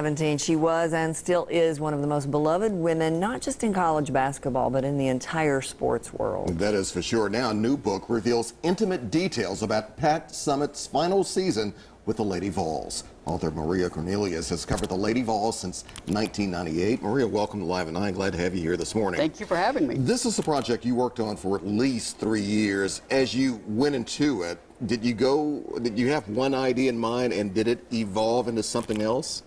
17. She was and still is one of the most beloved women, not just in college basketball, but in the entire sports world. That is for sure. Now, a new book reveals intimate details about Pat Summitt's final season with the Lady Vols. Author Maria Cornelius has covered the Lady Vols since 1998. Maria, welcome to Live at 9. Glad to have you here this morning. Thank you for having me. This is a project you worked on for at least three years. As you went into it, did you go, did you have one idea in mind and did it evolve into something else?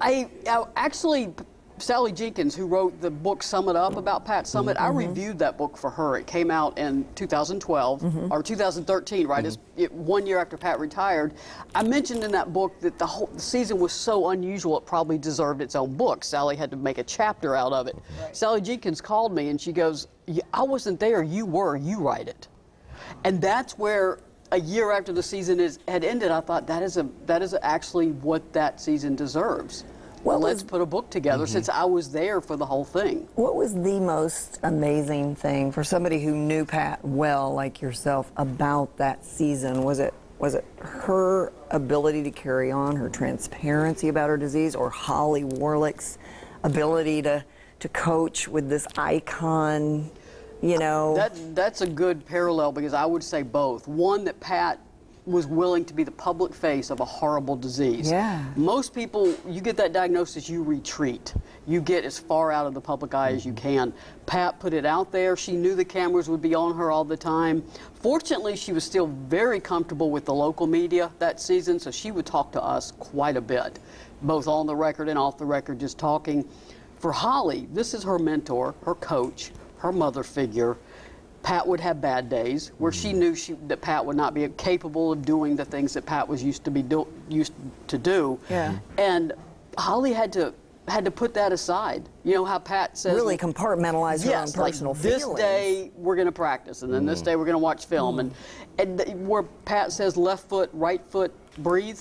I, I actually Sally Jenkins, who wrote the book Sum It Up about Pat Summitt, mm -hmm. I mm-hmm. reviewed that book for her. It came out in 2012 mm -hmm. or 2013, right? Mm -hmm. it, one year after Pat retired. I mentioned in that book that the whole the season was so unusual it probably deserved its own book. Sally had to make a chapter out of it. Right. Sally Jenkins called me and she goes, "I wasn't there. You were. You write it," and that's where a year after the season is, had ended, I thought that is a that is actually what that season deserves. Well, let's put a book together mm -hmm. since I was there for the whole thing. What was the most amazing thing for somebody who knew Pat well, like yourself, about that season? Was it was it her ability to carry on, her transparency about her disease, or Holly Warlick's ability to to coach with this icon? You know, that that's a good parallel because I would say both. One that Pat was willing to be the public face of a horrible disease. Yeah. Most people, you get that diagnosis, you retreat. You get as far out of the public eye as you mm-hmm. can. Pat put it out there. She knew the cameras would be on her all the time. Fortunately, she was still very comfortable with the local media that season, so she would talk to us quite a bit, both on the record and off the record, just talking. For Holly, this is her mentor, her coach, her mother figure. Pat would have bad days where she mm-hmm. knew she, that Pat would not be capable of doing the things that Pat was used to be do, used to do. Yeah. And Holly had to had to put that aside. You know how Pat says really compartmentalize her yes, own personal like feelings. This day we're going to practice, and then mm. this day we're going to watch film, mm. and and where Pat says left foot, right foot, breathe.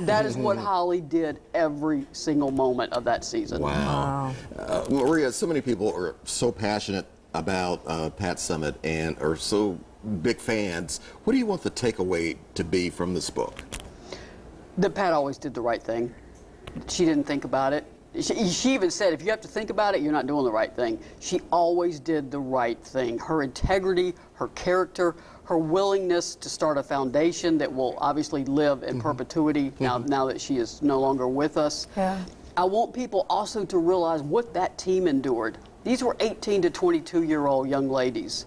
That is what Holly did every single moment of that season. Wow. wow. Uh, Maria, so many people are so passionate about uh, Pat Summitt and are so big fans. What do you want the takeaway to be from this book? That Pat always did the right thing. She didn't think about it. She, she, even said, if you have to think about it, you're not doing the right thing. She always did the right thing. Her integrity, her character, her willingness to start a foundation that will obviously live in mm -hmm. perpetuity now, mm -hmm. now that she is no longer with us. Yeah. I want people also to realize what that team endured. These were 18 to 22 year old young ladies.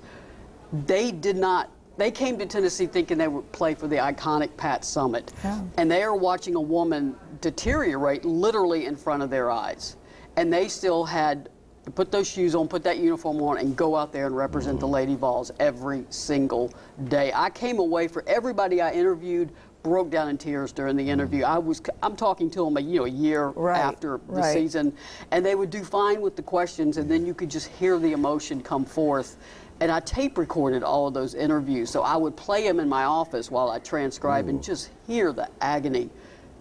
They did not, they came to Tennessee thinking they would play for the iconic Pat Summitt. Yeah. And they are watching a woman deteriorate literally in front of their eyes. And they still had to put those shoes on, put that uniform on, and go out there and represent the Lady Vols every single day. I came away for everybody I interviewed broke down in tears during the interview. I was I'm talking to them a you know a year right, after the right. season, and they would do fine with the questions, and then you could just hear the emotion come forth. And I tape recorded all of those interviews, so I would play them in my office while I transcribe Ooh. and just hear the agony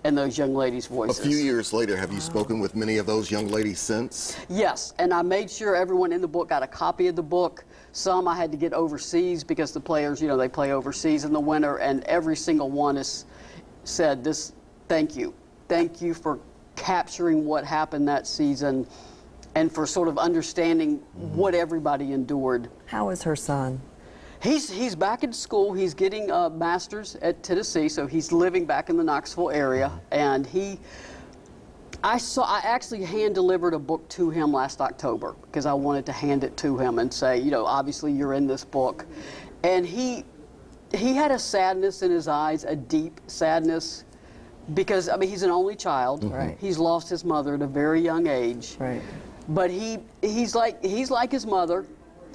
in those young ladies' voices. A few years later, have you spoken with many of those young ladies since? Yes, and I made sure everyone in the book got a copy of the book. Some I had to get overseas because the players, you know, they play overseas in the winter, and every single one has said this, thank you. Thank you for capturing what happened that season and for sort of understanding mm -hmm. what everybody endured. How is her son? He's, he's back in school. He's getting a master's at Tennessee, so he's living back in the Knoxville area. And he, I saw, I actually hand delivered a book to him last October because I wanted to hand it to him and say, you know, obviously you're in this book. And he, he had a sadness in his eyes, a deep sadness, because I mean he's an only child. Mm-hmm. Right. He's lost his mother at a very young age. Right. But he he's like he's like his mother.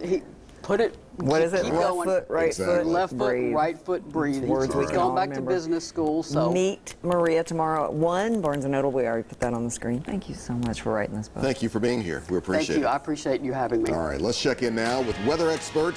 He put it what keep, it? Left going. foot, right exactly. foot, left foot, breathe. right foot, breathe. Words He's going back remember. to business school. So meet Maria tomorrow at one. Barnes and Noble. We already put that on the screen. Thank you so much for writing this book. Thank you for being here. We appreciate Thank you. it. I appreciate you having me. All right, let's check in now with weather expert